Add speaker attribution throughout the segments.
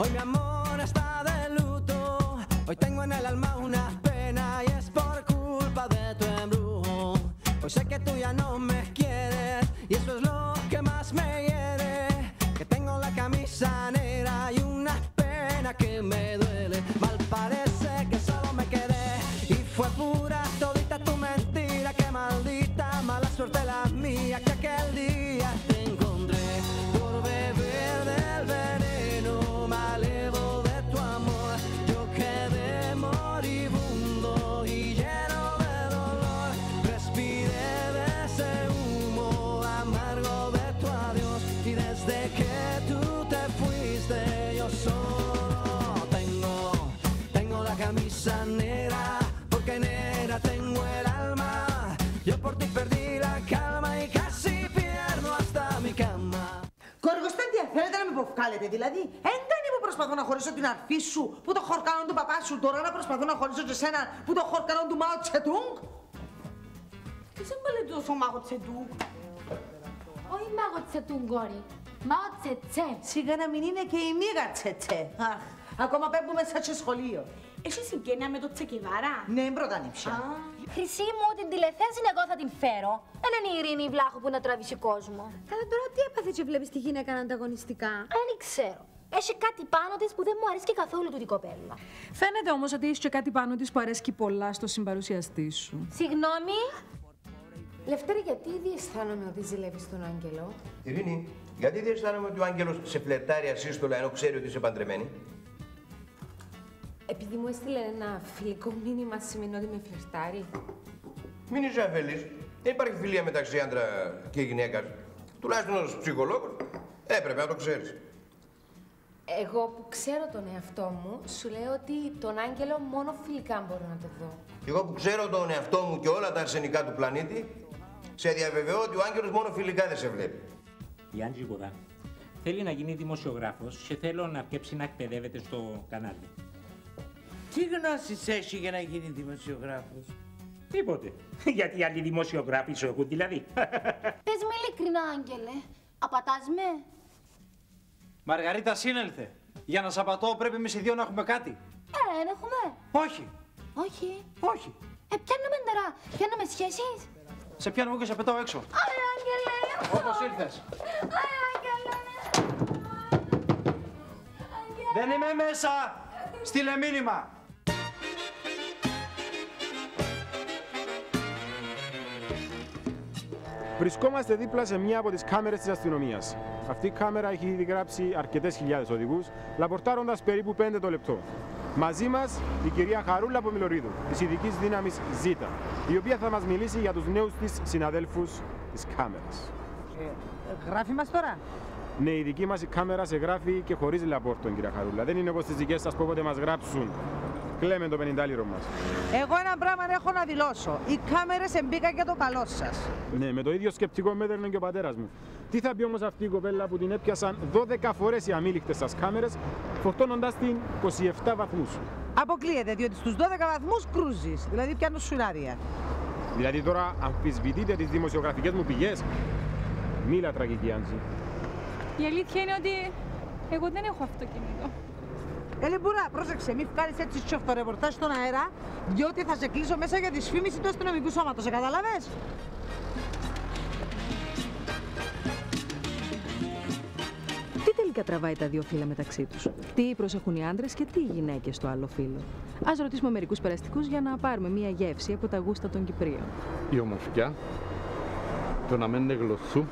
Speaker 1: Hoy mi amor está de luto. Hoy tengo en el alma
Speaker 2: να με υποβκάλετε, δηλαδή. Δεν κάνει που προσπαθώ να χωρίσω την αρφή σου που το χορκανόν του παπά σου, τώρα να προσπαθώ να χωρίσω και σένα που το χορκανόν του Μάο Τσετούγκ.
Speaker 3: Τι σε βάλε τόσο μάγο τσεντούκ. Όχι μάγο τσετούν, κόρη. Μάγο τσετσέ.
Speaker 2: Σιγά να μην είναι και η μίγα τσετσέ. Αχ, ακόμα παίρνουμε σαν σε σχολείο.
Speaker 3: Έχει συγγένεια με το Τσεκιβάρα;
Speaker 2: Ναι, πρωτανύψια.
Speaker 4: Χρυσή μου, την τηλεθέαση εγώ θα την φέρω. Δεν είναι η Ειρήνη η Βλάχου που να τραβήσει κόσμο.
Speaker 5: Καλά τώρα τι έπαθε και βλέπεις τη γυναίκα ανταγωνιστικά.
Speaker 4: Δεν ξέρω. Έχει κάτι πάνω της που δεν μου αρέσει και καθόλου του την κοπέλα.
Speaker 6: Φαίνεται όμως ότι έχει και κάτι πάνω της που αρέσει πολλά στο συμπαρουσιαστή σου.
Speaker 4: Συγγνώμη.
Speaker 5: Λευτέρη, γιατί ήδη αισθάνομαι ότι ζηλεύεις τον Άγγελο;
Speaker 7: Ειρήνη, γιατί δεν αισθάνομαι ότι ο Άγγελος σε φλερτάρει ασύστολα ενώ ξέρει ότι είσαι παντρεμένη;
Speaker 5: Επειδή μου έστειλε ένα φιλικό μήνυμα σημαίνει ότι με φλερτάρει.
Speaker 7: Μην είσαι αφελής. Δεν υπάρχει φιλία μεταξύ άντρα και γυναίκας. Τουλάχιστον ως ψυχολόγος έπρεπε να το ξέρεις.
Speaker 5: Εγώ που ξέρω τον εαυτό μου, σου λέω ότι τον Άγγελο μόνο φιλικά μπορώ να το δω.
Speaker 7: Και εγώ που ξέρω τον εαυτό μου και όλα τα αρσενικά του πλανήτη, σε διαβεβαιώ ότι ο Άγγελος μόνο φιλικά δεν σε βλέπει.
Speaker 8: Η Άντζη Κοδά θέλει να γίνει δημοσιογράφος και θέλω να αρκέψει να εκπαιδεύεται στο κανάλι.
Speaker 2: Τι γνώσεις έχει για να γίνει δημοσιογράφος;
Speaker 8: Τίποτε. Γιατί οι άλλοι δημοσιογράφοι σου έχουν δηλαδή.
Speaker 4: Πες με ειλικρινά, Άγγελε. Απατάς με;
Speaker 9: Μαργαρίτα, σύνελθε. Για να σαπατώ πρέπει εμείς οι δύο να έχουμε κάτι.
Speaker 4: Ε, δεν έχουμε.
Speaker 9: Όχι,
Speaker 4: Όχι.
Speaker 9: όχι.
Speaker 4: Ε, πιάνουμε τώρα. Πιάνουμε σχέσεις.
Speaker 9: Σε πιάνω εγώ και σε πετάω έξω.
Speaker 4: Άρα, Άγγελε.
Speaker 9: Όπως ήρθες.
Speaker 4: Άρα, Άγγελε.
Speaker 9: Δεν είμαι μέσα. Στείλε μήνυμα.
Speaker 10: Βρισκόμαστε δίπλα σε μία από τις κάμερες της αστυνομίας. Αυτή η κάμερα έχει ήδη γράψει αρκετές χιλιάδες οδηγούς, λαπορτάροντα περίπου 5 το λεπτό. Μαζί μας η κυρία Χαρούλα Πομιλωρίδου, της ειδικής δύναμης ΖΙΤΑ, η οποία θα μας μιλήσει για τους νέους της συναδέλφους της κάμερας.
Speaker 2: Γράφει μας τώρα;
Speaker 10: Ναι, η δική μας κάμερα σε γράφει και χωρίς λαπόρτον, κυρία Χαρούλα. Δεν είναι όπως τις δικές σας που όποτε μας γράψουν. Κλέμε το 50 λίρο μας.
Speaker 2: Εγώ ένα πράγμα έχω να δηλώσω. Οι κάμερες εμπήκαν για το καλό σας.
Speaker 10: Ναι, με το ίδιο σκεπτικό μέτρωνε και ο πατέρας μου. Τι θα πει όμως αυτή η κοπέλα που την έπιασαν 12 φορές οι αμήλικτες σας κάμερες, φορτώνοντα την 27 βαθμούς;
Speaker 2: Αποκλείεται, διότι στους 12 βαθμούς κρούζεις, δηλαδή πιάνουν σουράρια.
Speaker 10: Δηλαδή τώρα αμφισβητείτε τις δημοσιογραφικές μου πηγές. Μίλα τραγική, Άντζη.
Speaker 6: Η αλήθεια είναι ότι εγώ δεν έχω αυτοκίνητο.
Speaker 2: Καλή μπουρά, πρόσεξε, μην βγάλεις έτσι τσιόφτο ρεπορτάζ στον αέρα, διότι θα σε κλείσω μέσα για τη σφήμιση του αστυνομικού σώματος, σε κατάλαβες.
Speaker 11: Τι τελικά τραβάει τα δύο φύλλα μεταξύ τους, Τι προσέχουν οι άντρες και τι οι γυναίκες στο άλλο φύλλο; Α ρωτήσουμε μερικούς περαστικούς για να πάρουμε μία γεύση από τα γούστα των Κυπρίων.
Speaker 12: η ομορφιά, το να μην είναι γλωσσού,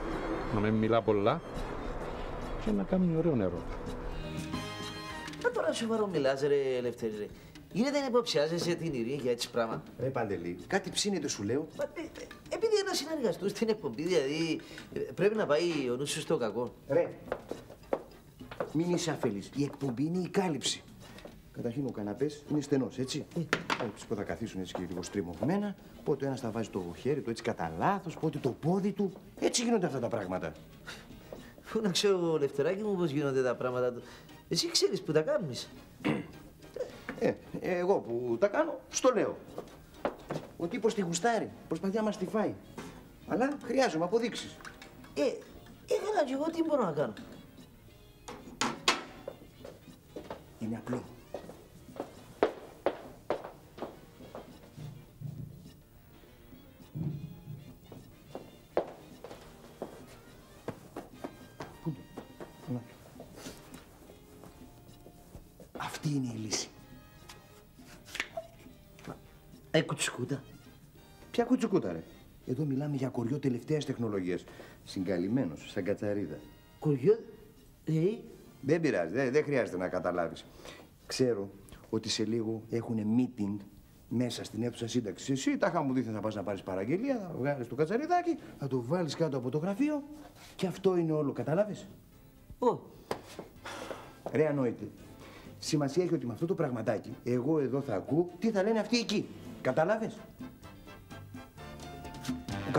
Speaker 12: να μην μιλά πολλά και να κάνει ωραίο νερό.
Speaker 13: Μα τώρα σοβαρό μιλάς ρε Ελευθέρη ρε. Γίνεται να υποψιάζεσαι την Ειρήνη για έτσι πράγμα.
Speaker 7: Ρε Παντελή, κάτι ψήνεται σου λέω.
Speaker 13: Μα, ε, ε, επειδή ένας συνεργαστού στην εκπομπή, δηλαδή ε, πρέπει να πάει ο νους σου στο κακό.
Speaker 7: Ρε, μην είσαι αφελής. Η εκπομπή είναι η κάλυψη. Καταρχήν ο καναπές είναι στενός, έτσι. Έτσι που θα καθίσουν έτσι και λίγο στριμωγμένα, πότε ο ένας θα βάζει το χέρι του έτσι κατά λάθος, πότε το πόδι του. Έτσι γίνονται αυτά τα πράγματα.
Speaker 13: Πού να ξέρω, Λευτεράκι μου, πώς γίνονται τα πράγματα του. Εσύ ξέρεις που τα κάνεις.
Speaker 7: Ε, εγώ που τα κάνω, στο λέω. Ο τύπος τη γουστάρει, προσπαθεί να μας τη φάει. Αλλά χρειάζομαι αποδείξεις.
Speaker 13: Ε, έκανα κι εγώ τι μπορώ να κάνω.
Speaker 7: Είναι απλό. Εδώ μιλάμε για κοριό τελευταίας τεχνολογίας. Συγκαλυμμένος, σαν κατσαρίδα.
Speaker 13: Κοριό, ε,
Speaker 7: Δεν πειράζει, δεν, δεν χρειάζεται να καταλάβεις. Ξέρω ότι σε λίγο έχουν meeting μέσα στην αίθουσα σύνταξης. Εσύ τάχα μου δείχνει να πας να πάρεις παραγγελία, να βγάλεις το κατσαριδάκι, να το βάλεις κάτω από το γραφείο και αυτό είναι όλο, κατάλαβες.
Speaker 13: Ω.
Speaker 7: Ρε ανόητε. Σημασία έχει ότι με αυτό το πραγματάκι εγώ εδώ θα ακούω τι θα λένε αυτοί εκεί. Κατάλαβες.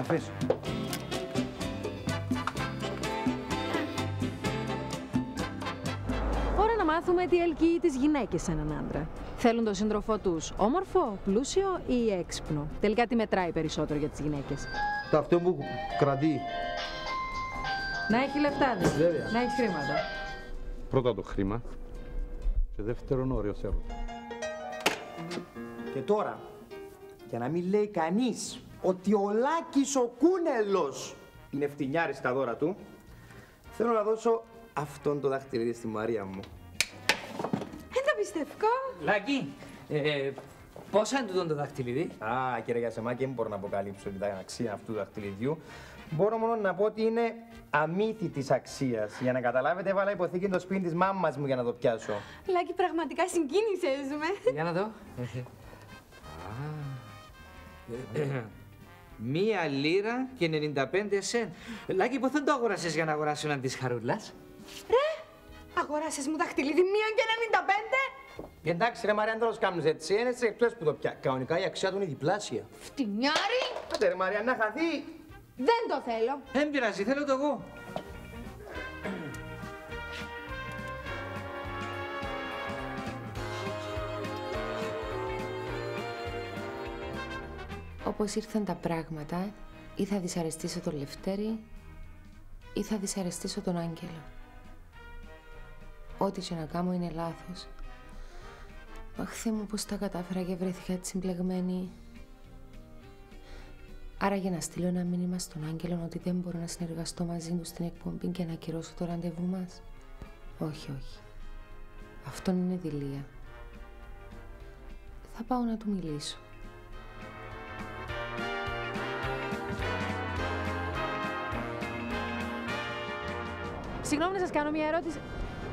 Speaker 7: Ο καφές.
Speaker 11: Ώρα να μάθουμε τι ελκύει τις γυναίκες σε έναν άντρα. Θέλουν τον σύντροφό τους όμορφο, πλούσιο ή έξυπνο. Τελικά τι μετράει περισσότερο για τις γυναίκες;
Speaker 12: Το αυτό που κρατεί.
Speaker 11: Να έχει λεφτά, δηλαδή.
Speaker 12: Βέβαια.
Speaker 11: Να έχει χρήματα.
Speaker 12: Πρώτα το χρήμα και δεύτερον όριο έρωτα.
Speaker 14: Και τώρα, για να μην λέει κανείς ότι ο Λάκης ο Κούνελος είναι φτηνιάρης στα δώρα του, θέλω να δώσω αυτόν το δαχτυλίδι στη Μαρία μου.
Speaker 2: Δεν τα πιστεύω.
Speaker 15: Λάκη, ε, πόσα είναι τούτο το δαχτυλίδι;
Speaker 14: Α, κύριε Γασεμάκη, δεν μπορώ να αποκαλύψω την αξία αυτού του δαχτυλιδιού. Μπορώ μόνο να πω ότι είναι αμύθιτη αξίας. Για να καταλάβετε, έβαλα υποθήκη το σπίτι της μάμας μου για να το πιάσω.
Speaker 3: Λάκη, πραγματικά συγκίνησες με.
Speaker 15: Για να δω. Α. Μία λίρα και 95 σεν. Λάκη, πού δεν το αγοράσες για να αγοράσεις έναν της χαρούλας;
Speaker 2: Ρε, αγοράσες μου δαχτυλίδι μία και 95.
Speaker 14: Εντάξει, ρε Μαρία, αν τέλο κάνουν έτσι, είναι σε εκτός που το πια. Κανονικά η αξία του είναι διπλάσια.
Speaker 2: Φτηνιάρη.
Speaker 14: Άντε, ρε Μαρία, να χαθεί.
Speaker 2: Δεν το θέλω.
Speaker 15: Δεν πειράζει, θέλω το εγώ.
Speaker 5: Όπως ήρθαν τα πράγματα, ή θα δυσαρεστήσω τον Λευτέρη, ή θα δυσαρεστήσω τον Άγγελο. Ό,τι και να κάνω είναι λάθος. Αχ, Θεέ μου, πώς τα κατάφερα και βρέθηκα έτσι συμπλεγμένη. Άρα για να στείλω ένα μήνυμα στον Άγγελο ότι δεν μπορώ να συνεργαστώ μαζί του στην εκπομπή και να ακυρώσω το ραντεβού μας; Όχι, όχι. Αυτό είναι δειλία. Θα πάω να του μιλήσω.
Speaker 11: Συγγνώμη να σας κάνω μια ερώτηση.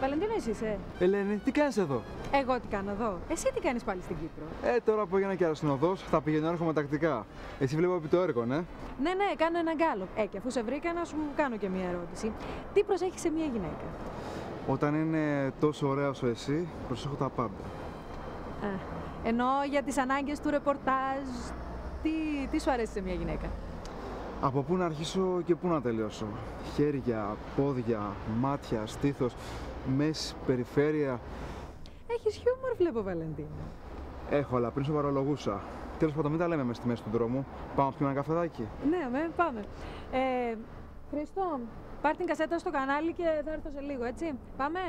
Speaker 11: Βαλεντίνο, εσύ είσαι;
Speaker 16: Ελένη, τι κάνεις εδώ;
Speaker 11: Εγώ τι κάνω εδώ. Εσύ τι κάνεις πάλι στην Κύπρο;
Speaker 16: Ε, τώρα που έγινα και αεροσυνοδός, θα πηγαίνω έρχομαι τακτικά. Εσύ βλέπω επί το έργο, ναι;
Speaker 11: Ναι, ναι, κάνω έναν γκάλο. Ε, και αφού σε βρήκα, να σου κάνω και μια ερώτηση. Τι προσέχεις σε μια γυναίκα;
Speaker 16: Όταν είναι τόσο ωραία όσο εσύ, προσέχω τα πάντα.
Speaker 11: Α, ενώ για τις ανάγκες του ρεπορτάζ, τι, τι σου αρέσει σε μια γυναίκα;
Speaker 16: Από πού να αρχίσω και πού να τελειώσω; Χέρια, πόδια, μάτια, στήθος, μέση, περιφέρεια.
Speaker 11: Έχεις χιούμορ, βλέπω, Βαλεντίνο.
Speaker 16: Έχω, αλλά πριν σοβαρολογούσα. Τέλος πάντων, μην τα λέμε μες στη μέση του δρόμου. Πάμε να πιούμε ένα καφεδάκι.
Speaker 11: Ναι, με, πάμε. Ε, Χριστό, πάρ την κασέτα στο κανάλι και θα έρθω σε λίγο, έτσι. Πάμε.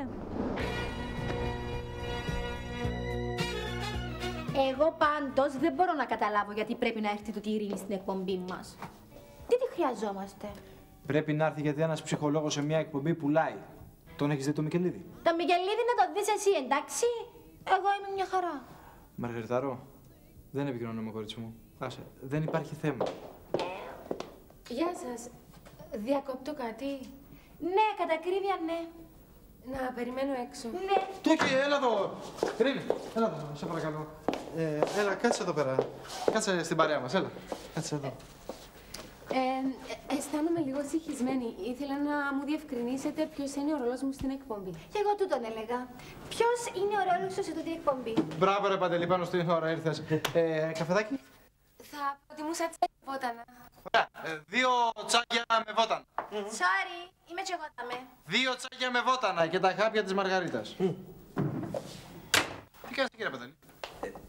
Speaker 4: Εγώ πάντως δεν μπορώ να καταλάβω γιατί πρέπει να έρθει το Ειρήνη στην εκπομπή μας. Τι τη χρειαζόμαστε.
Speaker 9: Πρέπει να έρθει γιατί ένας ψυχολόγος σε μια εκπομπή πουλάει. Τον έχεις δει το Μικελίδη;
Speaker 4: Το Μιγελίδη να το δεις εσύ, εντάξει. Εγώ είμαι μια χαρά.
Speaker 9: Μαργαριταρό, δεν επικοινωνώ με κορίτσι μου. Άσε, δεν υπάρχει θέμα.
Speaker 5: Γεια σας. Διακόπτω κάτι;
Speaker 4: Ναι, κατά ακρίβεια ναι.
Speaker 5: Να περιμένω έξω.
Speaker 4: Ναι.
Speaker 9: Τούκι, έλα εδώ! Ειρήνη, έλα εδώ, σε παρακαλώ. Ε, έλα, κάτσε εδώ πέρα. Κάτσε στην παρέα μας, έλα. Κάτσε εδώ.
Speaker 5: Ε, ε, αισθάνομαι λίγο συγχυσμένη. Ήθελα να μου διευκρινίσετε ποιος είναι ο ρόλος μου στην εκπομπή.
Speaker 4: Και εγώ τούτον έλεγα. Ποιος είναι ο ρόλος σου σε τούτη εκπομπή;
Speaker 9: Μπράβο ρε Παντελή, πάνω στην ώρα ήρθες. Ε, καφεδάκι;
Speaker 5: Θα προτιμούσα τσάι βότανα.
Speaker 9: Ωραία, ε, δύο τσάκια με βότανα.
Speaker 4: Sorry, είμαι και εγώ τα με.
Speaker 9: Δύο τσάκια με βότανα και τα χάπια της Μαργαρίτας. Τι κάνεις κύριε Παντελή;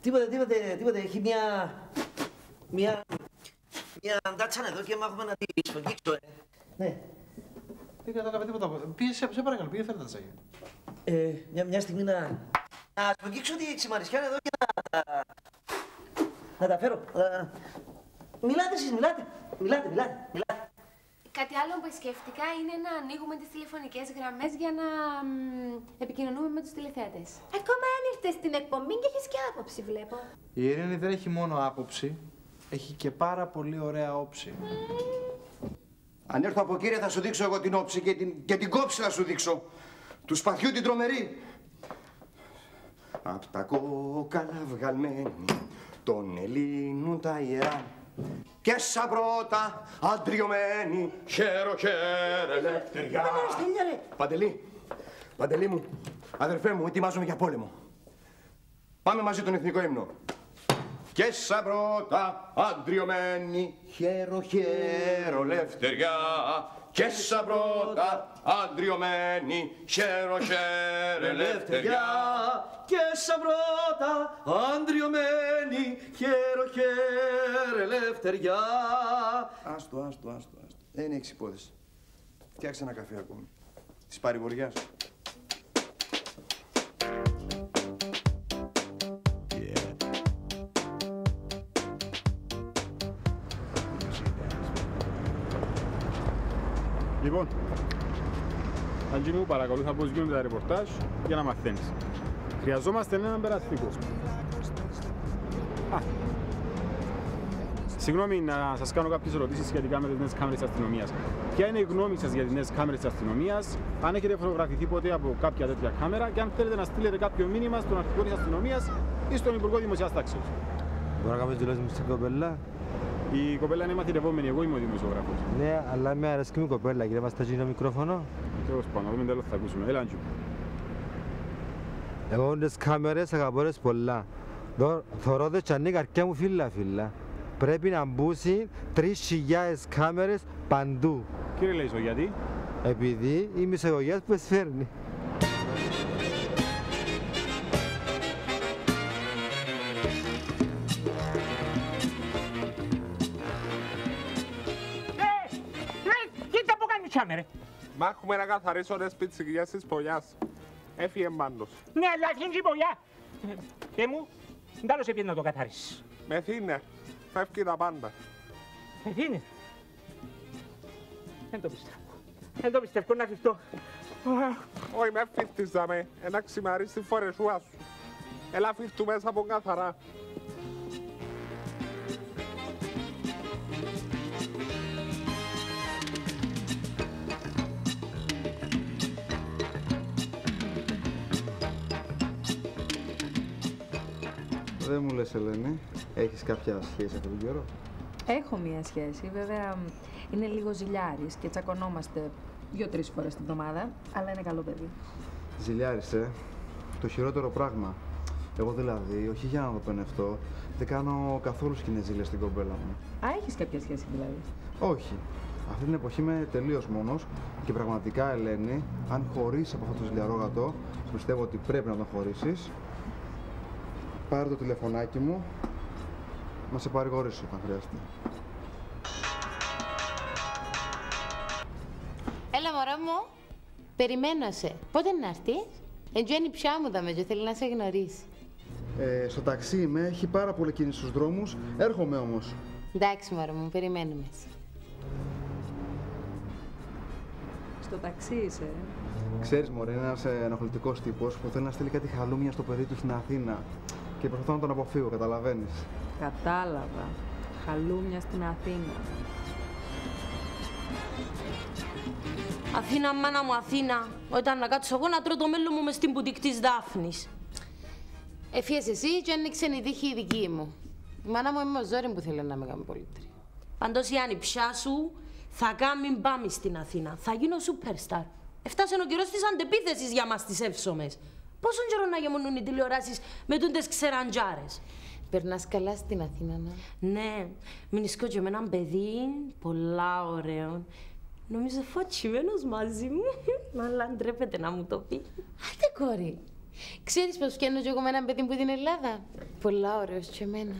Speaker 13: Τίποτε, τίποτε, τίποτε. Έχει μια... μια... μια ντάτσα εδώ και μάχουμε να τη σφογγίξω, ε. Ναι.
Speaker 9: Δεν κατάλαβα τίποτα. Πήγε, σε, σε παρακαλώ, πήγε φέρε τα τσάκια.
Speaker 13: Ε, μια, μια στιγμή να... Να σπογγίξω τη ξημαρισιά εδώ και να τα... Να τα φέρω. Ε, Μιλάτε εσείς, μιλάτε. Μιλάτε, μιλάτε, μιλάτε.
Speaker 5: Κάτι άλλο που σκέφτηκα είναι να ανοίγουμε τις τηλεφωνικές γραμμές για να μ, επικοινωνούμε με τους τηλεθεατές. Ακόμα αν ήρθες στην εκπομπή και έχεις και άποψη, βλέπω.
Speaker 16: Η Ειρήνη δεν έχει μόνο άποψη, έχει και πάρα πολύ ωραία όψη.
Speaker 7: Αν έρθω από κύριε θα σου δείξω εγώ την όψη και την, και την κόψη θα σου δείξω. Του σπαθιού την τρομερή. Απ' τα κόκαλα βγαλμένη των Ελλήνων τα ιερά και σαν πρώτα αντριωμένη χέρο χέρε ελευθεριά. Παντελή, Παντελή μου, αδερφέ μου, ετοιμάζομαι για πόλεμο. Πάμε μαζί τον εθνικό ύμνο. Και σαν πρώτα αντριωμένη χέρο χέρο ελευθεριά και σαν πρώτα αντριωμένη χέρο χέρο ελευθεριά
Speaker 13: Και σαν πρώτα αντριωμένη χέρο χέρ ελευθεριά.
Speaker 7: Άστο, άστο, άστο, άστο. Δεν έχεις υπόθεση. Φτιάξε ένα καφέ ακόμη. Της παρηγοριάς.
Speaker 10: Λοιπόν, Αντζίνη μου παρακολούθα πώς γίνονται τα ρεπορτάζ για να μαθαίνεις. Χρειαζόμαστε έναν περαστικό. Α, Συγγνώμη να σας κάνω κάποιες ερωτήσεις σχετικά με τις νέες κάμερες της αστυνομίας. Ποια είναι η γνώμη σας για τις νέες κάμερες της αστυνομίας, αν έχετε φωτογραφηθεί ποτέ από κάποια τέτοια κάμερα και αν θέλετε να στείλετε κάποιο μήνυμα στον αρχηγό της αστυνομίας ή στον Υπουργό Δημοσίας Τάξεως.
Speaker 17: Μπορώ να κάνω δηλώσεις μου στην κοπέλα;
Speaker 10: Η κοπέλα είναι μαθητευόμενη, εγώ είμαι ο δημοσιογράφος.
Speaker 17: Ναι, αλλά με αρέσκει η κοπέλα, κύριε μας τα γίνει το μικρόφωνο.
Speaker 10: Τέλος πάντων, δούμε τέλος θα ακούσουμε. Έλα, Αντζού.
Speaker 17: Εγώ τις κάμερες αγαπώ τις πολλά. Δω- Θωρώ δε τσανί καρκιά μου φίλα φίλα. Πρέπει να μπούσει 3.000 κάμερες παντού.
Speaker 10: Κύριε Λέισο, γιατί;
Speaker 17: Επειδή είμαι εισαγωγιάς που εσφέρνει.
Speaker 18: Μα έχουμε να καθαρίσω τις πιτσικιές της πογιάς. Έφυγε πάντως.
Speaker 8: Ναι, αλλά αφήνει η πογιά. Και μου, ντάλλος έπιες να το καθάρισεις.
Speaker 18: Με θύνε. Φεύγει τα πάντα.
Speaker 8: Με θύνε. Δεν το πιστεύω. Δεν το πιστεύω να φυφτώ.
Speaker 18: Όχι με φύχτιζαμε. Ένα ξημάρι στη φορεσούα σου. Έλα φύχτου μέσα από καθαρά.
Speaker 16: Δεν μου λες, Ελένη, έχεις κάποια σχέση αυτόν τον καιρό;
Speaker 11: Έχω μία σχέση, βέβαια είναι λίγο ζηλιάρης και τσακωνόμαστε δύο-τρεις φορές την εβδομάδα, αλλά είναι καλό παιδί.
Speaker 16: Ζηλιάρης, ε. Το χειρότερο πράγμα. Εγώ δηλαδή, όχι για να το πενευτώ, δεν κάνω καθόλου σκηνές ζήλια στην κομπέλα μου.
Speaker 11: Α, έχεις κάποια σχέση δηλαδή;
Speaker 16: Όχι. Αυτή την εποχή είμαι τελείως μόνος και πραγματικά, Ελένη, αν χωρίσει από αυτό το ζηλιαρόγατο, πιστεύω ότι πρέπει να τον χωρίσεις. Πάρε το τηλεφωνάκι μου να σε παρηγορήσω όταν χρειαστεί.
Speaker 5: Έλα, μωρό μου. Περιμένω σε. Πότε να έρθει; Εντζένει πια μου δαμε και θέλει να σε γνωρίσει.
Speaker 16: Ε, στο ταξί είμαι, έχει πάρα πολύ κίνηση στους δρόμους. Έρχομαι όμως.
Speaker 5: Εντάξει, μωρό μου, περιμένουμε. σε.
Speaker 11: Στο ταξί είσαι. ε;
Speaker 16: Ξέρεις, Μωρέ, είναι ένας ε, ενοχλητικός τύπος που θέλει να στείλει κάτι χαλούμια στο παιδί του στην Αθήνα. Και προσπαθώ να τον αποφύγω, καταλαβαίνεις.
Speaker 11: Κατάλαβα. Χαλούμια στην Αθήνα.
Speaker 19: Αθήνα, μάνα μου, Αθήνα. Όταν να κάτσω εγώ να τρώω το μέλλον μου μες στην μπουτίκ της Δάφνης.
Speaker 5: Εφιές εσύ και άνοιξε η τύχη η δική μου. Η μάνα μου είμαι ο ζόρι που θέλει να με κάνει πολίτρη.
Speaker 19: Παντός η ανιψιά σου θα κάνει μπάμι στην Αθήνα. Θα γίνω superstar. Έφτασε ο καιρός της αντεπίθεσης για μας τις εύσωμες. Πόσο καιρό να γεμονούν οι τηλεοράσεις με τούντες ξεραντζάρες;
Speaker 5: Περνάς καλά στην Αθήνα, να.
Speaker 19: Ναι, μείνεις και με έναν παιδί πολλά ωραίο. Νομίζω φωτσιμένος μαζί μου, αλλά ντρέπεται να μου το πει.
Speaker 5: Άντε, κόρη. Ξέρεις πως φτιάχνω κι εγώ με έναν παιδί που την Ελλάδα; Πολλά ωραίος και εμένα.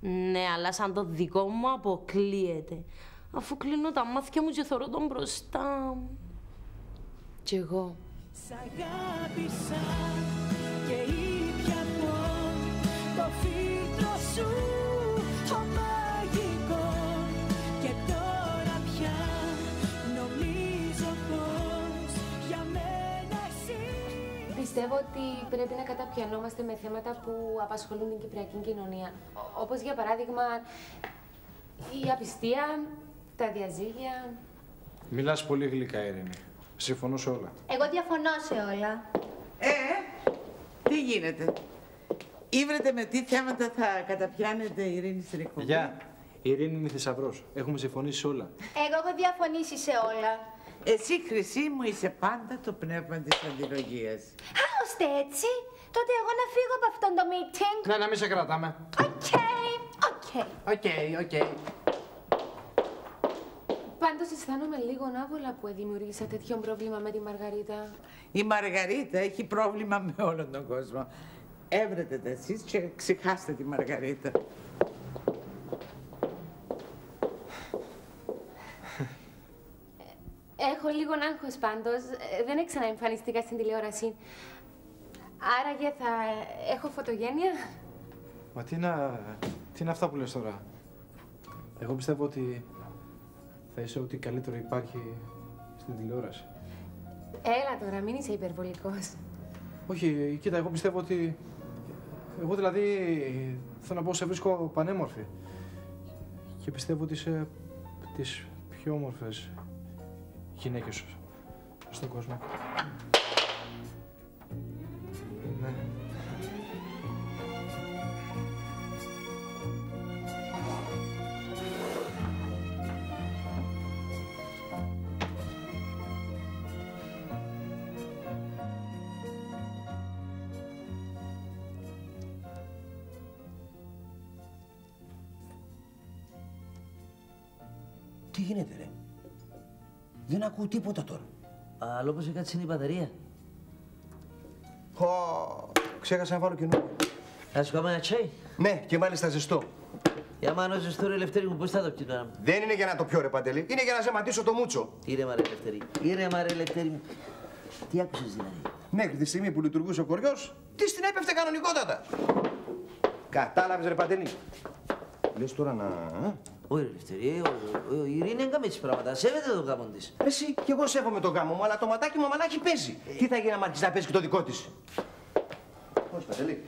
Speaker 19: Ναι, αλλά σαν το δικό μου αποκλείεται. Αφού κλείνω τα μάτια μου και θωρώ τον μπροστά μου.
Speaker 5: Κι εγώ.
Speaker 1: Σ' και ήπια το φίλτρο σου το μαγικό. Και τώρα πια νομίζω Πιστεύω ότι
Speaker 5: πρέπει να καταπιανόμαστε με θέματα που απασχολούν την κυπριακή κοινωνία. Όπως για παράδειγμα η απιστία, τα διαζύγια.
Speaker 9: Μιλάς πολύ γλυκά, Ειρήνη. Συμφωνώ σε όλα.
Speaker 4: Εγώ διαφωνώ σε όλα.
Speaker 2: Ε, τι γίνεται; Ήβρετε με τι θέματα θα καταπιάνετε η Ειρήνη στην εκπομπή;
Speaker 9: Γεια. Η Ειρήνη είναι θησαυρός. Έχουμε συμφωνήσει σε όλα.
Speaker 4: Εγώ έχω διαφωνήσει σε όλα.
Speaker 2: Εσύ, Χρυσή μου, είσαι πάντα το πνεύμα της αντιλογίας.
Speaker 4: Α, ώστε έτσι. Τότε εγώ να φύγω από αυτό το meeting.
Speaker 9: Ναι, να μην σε κρατάμε.
Speaker 4: Ok, ok.
Speaker 9: Ok, ok.
Speaker 5: Πάντως αισθάνομαι λίγο άβολα που δημιούργησα τέτοιο πρόβλημα με τη Μαργαρίτα.
Speaker 2: Η Μαργαρίτα έχει πρόβλημα με όλον τον κόσμο. Βρείτε τα εσείς και ξεχάστε τη Μαργαρίτα.
Speaker 5: Έχω λίγο άγχος πάντως. Ε, Δεν ξαναεμφανιστήκα στην τηλεόραση. Άραγε θα έχω φωτογένεια;
Speaker 9: Μα τι είναι, τι είναι αυτά που λες τώρα; Εγώ πιστεύω ότι θα είσαι ό,τι καλύτερο υπάρχει στην τηλεόραση.
Speaker 5: Έλα τώρα, μην είσαι υπερβολικός.
Speaker 9: Όχι, κοίτα, εγώ πιστεύω ότι... Εγώ δηλαδή θέλω να πω σε βρίσκω πανέμορφη. Και πιστεύω ότι είσαι τις πιο όμορφες γυναίκες στον κόσμο.
Speaker 13: Γίνεται, ρε. Δεν ακούω τίποτα τώρα. Αλλά όπως έκατσε η μπαταρία.
Speaker 7: Χω, ξέχασα να βάλω καινούργιο.
Speaker 13: Να σου κάνω ένα τσάι.
Speaker 7: Ναι, και μάλιστα ζεστό.
Speaker 13: Για μάνο ζεστό ρε Ελευθέρη μου, πώς θα το πιω
Speaker 7: Δεν είναι για να το πιω, ρε Παντελή. Είναι για να ζεματίσω το μούτσο.
Speaker 13: Ήρεμα ρε Ελευθέρη. Ήρεμα ρε Ελευθέρη μου. Τι άκουσες δηλαδή;
Speaker 7: Μέχρι τη στιγμή που λειτουργούσε ο κοριός, τι στην έπεφτε κανονικότατα. Κατάλαβες, ρε Παντελή; Λες τώρα να. Α;
Speaker 13: Όχι ρε Ελευθέρη, ε, ο- ο- η Ειρήνη έγκαμε έτσι πράγματα. Σέβεται τον γάμο της.
Speaker 7: Εσύ κι εγώ σέβομαι τον γάμο μου, αλλά το ματάκι μου αμαλάκι παίζει. Τι θα γίνει άμα αρχίσει να παίζει και το δικό της; Όχι, Παντελή.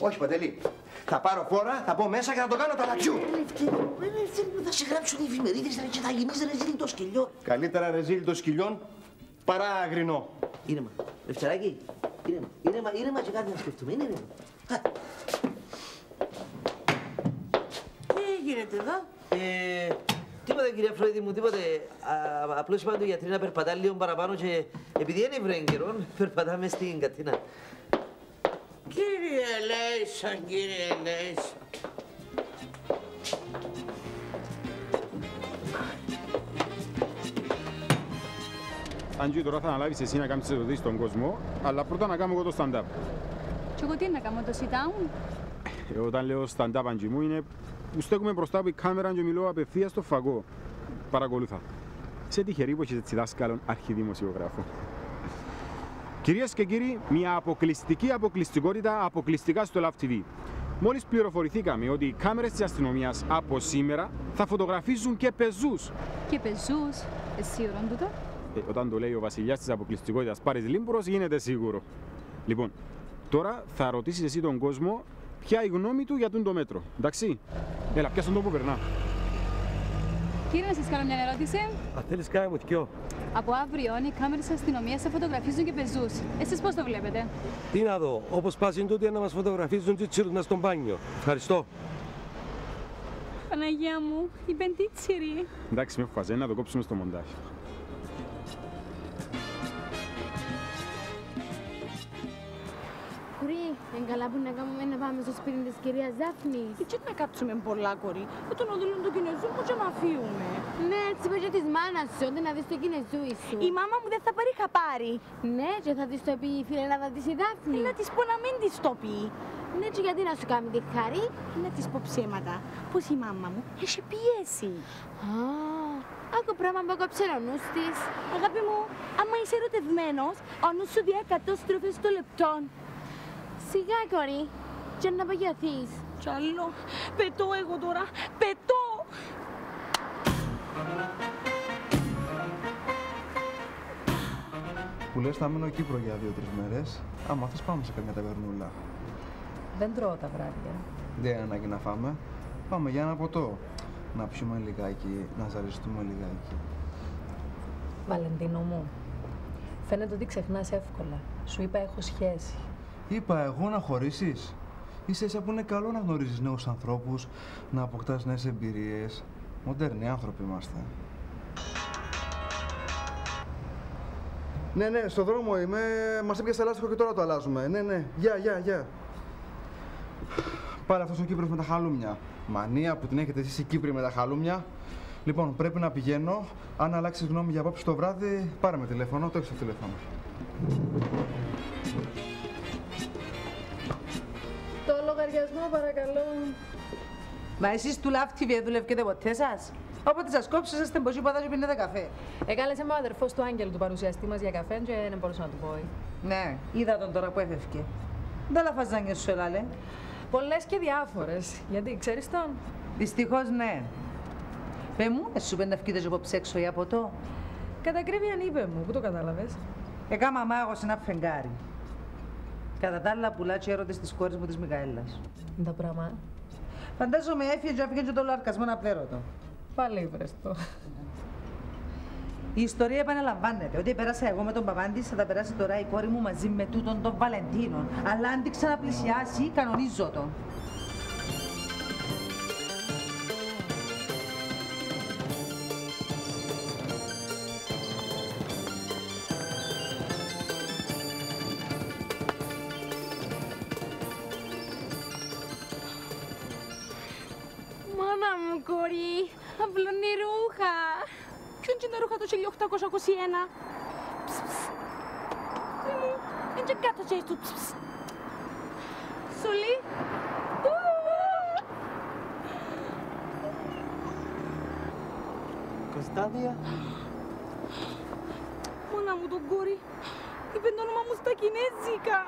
Speaker 7: Όχι, Παντελή. Θα πάρω φόρα, θα μπω μέσα και θα το κάνω ταλατσιού.
Speaker 13: Ελευθέρη μου, θα σε γράψουν οι εφημερίδες ρε και θα γίνεις ρε ζήλι το σκυλιό.
Speaker 7: Καλύτερα ρεζίλ των σκυλιών παρά αγρινό.
Speaker 13: Ήρεμα. Λευτεράκι, ήρεμα. Ήρεμα, ήρεμα και κάτι να σκεφτούμε. Είναι ήρεμα.
Speaker 2: Τι γίνεται εδώ;
Speaker 13: Ε, τίποτα κυρία Φρόιδη μου, τίποτε. Α, απλώς είπα του γιατρή να περπατά λίγο παραπάνω και επειδή είναι βρέν καιρό, περπατάμε στην κατίνα.
Speaker 2: Κύριε Λέισον, κύριε Λέισον.
Speaker 10: Αν και τώρα θα αναλάβεις εσύ να κάνεις ερωτήσεις στον κόσμο, αλλά πρώτα να κάνω εγώ το stand-up.
Speaker 3: Και εγώ τι να κάνω, το sit down.
Speaker 10: Ε, όταν λέω stand-up αντζι μου είναι που στέκουμε μπροστά από η κάμερα και μιλώ απευθείας στο φαγό. Παρακολούθα. Σε τυχερή που έχεις έτσι δάσκαλον αρχιδημοσιογράφο. Κυρίες και κύριοι, μια αποκλειστική αποκλειστικότητα αποκλειστικά στο Love TV. Μόλις πληροφορηθήκαμε ότι οι κάμερες της αστυνομίας από σήμερα θα φωτογραφίζουν και πεζούς.
Speaker 3: Και πεζούς. Εσύ σίγουρο τούτο.
Speaker 10: Ε, όταν το λέει ο βασιλιάς της αποκλειστικότητας Πάρης Λίμπουρος γίνεται σίγουρο. Λοιπόν, τώρα θα ρωτήσεις εσύ τον κόσμο ποια η γνώμη του για τον το μέτρο. Εντάξει. Έλα, πιάσον τον που περνά.
Speaker 3: Κύριε, να σας κάνω μια ερώτηση.
Speaker 17: Αν θέλεις κάνε μου δυο.
Speaker 3: Από αύριο οι κάμερες της αστυνομίας θα φωτογραφίζουν και πεζούς. Εσείς πώς το βλέπετε;
Speaker 17: Τι να δω, όπως πάσουν τούτοι να μας φωτογραφίζουν και τσίρουν στον μπάνιο. Ευχαριστώ.
Speaker 3: Παναγία μου, η πεντίτσιρη.
Speaker 10: Εντάξει, με φαζέ να το κόψουμε στο μοντάζ.
Speaker 3: Κουρί, είναι καλά που να κάνουμε να πάμε στο σπίτι της κυρίας Δάφνης.
Speaker 20: Και να κάτσουμε πολλά, κορί; Με τον οδήλο του Κινέζου μου και να φύγουμε.
Speaker 3: Ναι, έτσι είπε και της μάνας σου, ότι να δεις το κινεζούι σου.
Speaker 20: Η μάμα μου δεν θα πάρει χαπάρι.
Speaker 3: Ναι, και θα της το πει η φιλενάδα της η Δάφνη.
Speaker 20: Να της πω να μην της το πει.
Speaker 3: Ναι, και γιατί να σου κάνει τη χάρη;
Speaker 20: Να της πω ψέματα. Πως η μάμα μου έχει πιέσει.
Speaker 3: Α, άκου πράγμα που έκοψε ο νους της.
Speaker 20: Αγάπη μου, άμα είσαι ερωτευμένος, ο νους σου δει 100 στροφές το λεπτό.
Speaker 3: Σιγά, κορί, και να παγιωθείς.
Speaker 20: Κι άλλο, πετώ εγώ τώρα, πετώ.
Speaker 16: Που λες θα μείνω Κύπρο για δύο-τρεις μέρες. Άμα θες πάμε σε καμιά ταβερνούλα.
Speaker 11: Δεν τρώω τα βράδια.
Speaker 16: Δεν είναι ανάγκη να φάμε. Πάμε για ένα ποτό. Να πιούμε λιγάκι, να ζαριστούμε λιγάκι.
Speaker 11: Βαλεντίνο μου, φαίνεται ότι ξεχνάς εύκολα. Σου είπα έχω σχέση.
Speaker 16: Είπα εγώ να χωρίσεις. Είσαι ίσα που είναι καλό να γνωρίζεις νέους ανθρώπους, να αποκτάς νέες εμπειρίες. Μοντέρνοι άνθρωποι είμαστε. Ναι, ναι, στο δρόμο είμαι. Μας έπιασε λάστιχο και τώρα το αλλάζουμε. Ναι, ναι. Γεια, γεια, γεια. Πάρε αυτός ο Κύπρος με τα χαλούμια. Μανία που την έχετε εσείς οι Κύπροι με τα χαλούμια. Λοιπόν, πρέπει να πηγαίνω. Αν αλλάξεις γνώμη για απόψε το βράδυ, πάρε με τηλέφωνο. Το έχεις το τηλέφωνο.
Speaker 11: Λογαριασμό παρακαλώ.
Speaker 2: Μα εσείς του Love TV δουλεύετε ποτέ σας; Όποτε σας κόψω, είστε μπροστά που και πίνετε καφέ.
Speaker 11: Εκάλεσε με ο αδερφός του Άγγελου του παρουσιαστή μας για καφέ και δεν μπορούσα να του πω.
Speaker 2: Ναι, είδα τον τώρα που έφευκε. Δεν λαφαζάνιες σου, έλα, λέ.
Speaker 11: Πολλές και διάφορες. Γιατί, ξέρεις τον;
Speaker 2: Δυστυχώς, ναι. Πε μου, εσύ σου πέντε αυκείτες από ψέξω ή από το;
Speaker 11: Κατά ακρίβεια είπε μου, πού το κατάλαβες.
Speaker 2: Εκάμα μάγος ένα φεγγάρι. Κατά τα άλλα πουλά και έρωτες της κόρης μου της Μικαέλας.
Speaker 11: Τα πράγμα.
Speaker 2: Φαντάζομαι έφυγε και άφηγε και το λαρκασμό να πλέρωτο.
Speaker 11: Πάλι βρες το.
Speaker 2: Η ιστορία επαναλαμβάνεται. Ότι πέρασα εγώ με τον παπάν της, θα τα περάσει τώρα η κόρη μου μαζί με τούτον τον Βαλεντίνο. Αλλά αν την ξαναπλησιάσει, κανονίζω τον.
Speaker 3: Απλώνει ρούχα. Ποιο είναι τα ρούχα το 1821. Ψ, ψ. Μου, Είναι και κάτω και του. Ψ, ψ. Σουλή. Ου.
Speaker 9: Κωνσταντία.
Speaker 3: Μάνα μου τον κόρη, είπε το όνομα μου στα κινέζικα.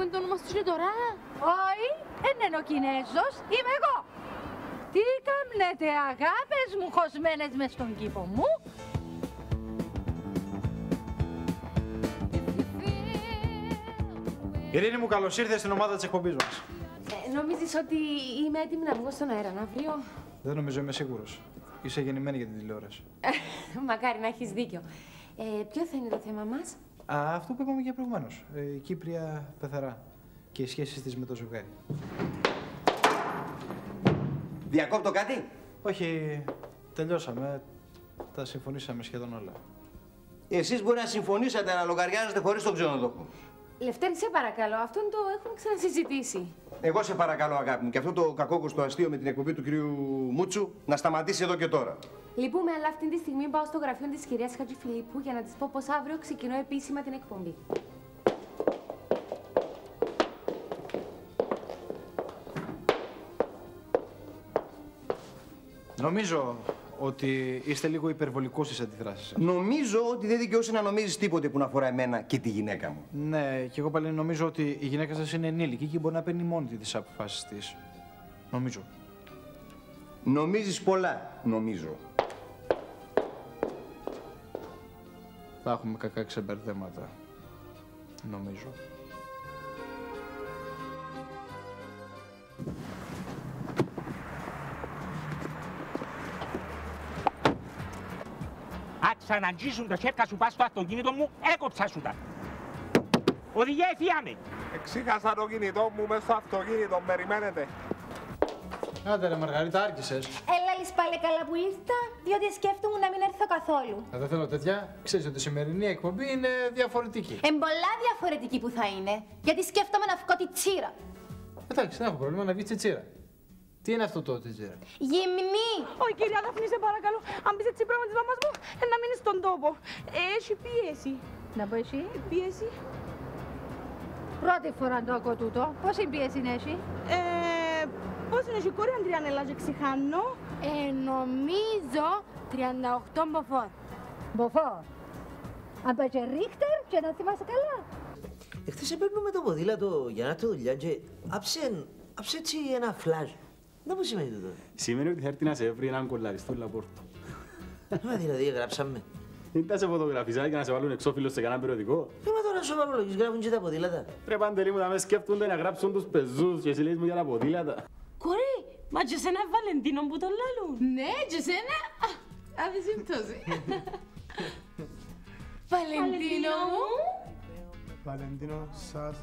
Speaker 3: Κινέζος που με το όνομα σου και τώρα.
Speaker 4: Όχι, δεν είναι ο Κινέζος, είμαι εγώ. Τι κάνετε αγάπες μου χωσμένες μες στον κήπο μου.
Speaker 9: Ειρήνη μου, καλώς ήρθες στην ομάδα της εκπομπής μας.
Speaker 5: Ε, νομίζεις ότι είμαι έτοιμη να βγω στον αέρα αύριο.
Speaker 9: Δεν νομίζω, είμαι σίγουρος. Είσαι γεννημένη για την τηλεόραση.
Speaker 5: Μακάρι να έχεις δίκιο. Ε, ποιο θα είναι το θέμα μας;
Speaker 9: Α, αυτό που είπαμε και προηγουμένως. η Κύπρια πεθαρά και οι σχέσεις της με το ζευγάρι.
Speaker 7: Διακόπτω κάτι;
Speaker 9: Όχι, τελειώσαμε. Τα συμφωνήσαμε σχεδόν όλα.
Speaker 7: Εσείς μπορεί να συμφωνήσατε να λογαριάζετε χωρίς τον ξενοδόχο.
Speaker 5: Λευτέρη, σε παρακαλώ, αυτόν το έχουμε ξανασυζητήσει.
Speaker 7: Εγώ σε παρακαλώ, αγάπη μου, και αυτό το κακόκοστο αστείο με την εκπομπή του κυρίου Μούτσου να σταματήσει εδώ και τώρα.
Speaker 5: Λυπούμε, αλλά αυτή τη στιγμή πάω στο γραφείο της κυρίας Χατζηφιλίππου για να της πω πως αύριο ξεκινώ επίσημα την εκπομπή.
Speaker 9: Νομίζω ότι είστε λίγο υπερβολικός στις αντιδράσεις σας.
Speaker 7: Νομίζω ότι δεν δικαιούσε να νομίζεις τίποτε που να αφορά εμένα και τη γυναίκα μου.
Speaker 9: Ναι, και εγώ πάλι νομίζω ότι η γυναίκα σας είναι ενήλικη και μπορεί να παίρνει μόνη της τις αποφάσεις της. Νομίζω.
Speaker 7: Νομίζεις πολλά, νομίζω.
Speaker 9: Θα έχουμε κακά ξεμπερδέματα. Νομίζω.
Speaker 8: Ξαναγγίσουν το χέρκα σου πας στο αυτοκίνητο μου, έκοψα σου τα. Οδηγέ, εφιάμε.
Speaker 18: Εξήχασα το κινητό μου μέσα στο αυτοκίνητο, περιμένετε.
Speaker 9: Άντε ρε Μαργαρίτα, άρχισες.
Speaker 4: Έλα λες πάλι καλά που ήρθα, διότι σκέφτομαι να μην έρθω καθόλου.
Speaker 9: Α, δεν θέλω τέτοια. Ξέρεις ότι η σημερινή εκπομπή είναι διαφορετική.
Speaker 4: Εμπολά διαφορετική που θα είναι, γιατί σκέφτομαι να βγω τη τσίρα.
Speaker 9: Εντάξει, δεν έχω πρόβλημα να βγεις τσιτσίρα. Τι είναι αυτό το τσιτσίρα.
Speaker 4: Γυμνή!
Speaker 3: Όχι, κυρία Δαφνή, σε παρακαλώ. Αν πεις έτσι πράγμα της μαμάς μου, ε, να μείνεις στον τόπο. Ε, Έχει πίεση.
Speaker 4: Να πω εσύ.
Speaker 3: Πίεση.
Speaker 4: Πρώτη φορά το ακούω τούτο. Πόση πίεση είναι εσύ.
Speaker 3: Ε, πώς είναι η κόρη Αντριανέλα και ξεχάνω.
Speaker 4: Ε, νομίζω 38 μποφόρ. Μποφόρ. Αν πάει και ρίχτερ και να θυμάσαι καλά.
Speaker 13: Εχθές έπαιρνω με το ποδήλατο για να έρθω δουλειά και άψε, άψε έτσι ένα φλάζ. Δεν μου σημαίνει τούτο.
Speaker 10: Σημαίνει ότι θα έρθει να σε βρει έναν κολλαριστό λαπόρτο.
Speaker 13: Μα δηλαδή γράψαμε.
Speaker 10: Δεν τα σε φωτογραφισάει για να σε βάλουν εξώφυλλος σε κανένα περιοδικό.
Speaker 13: Ε, μα τώρα σοβαρολογείς, γράφουν και τα ποδήλατα.
Speaker 10: Ρε Παντελή μου, θα μες σκέφτονται να γράψουν τους πεζούς και εσύ λες μου για τα ποδήλατα.
Speaker 19: Κορί, μα και σένα Βαλεντίνο που τον λαλούν.
Speaker 4: Ναι, και σένα. Αδεσύμπτωση. Βαλεντίνο μου.
Speaker 9: Βαλεντίνο, σας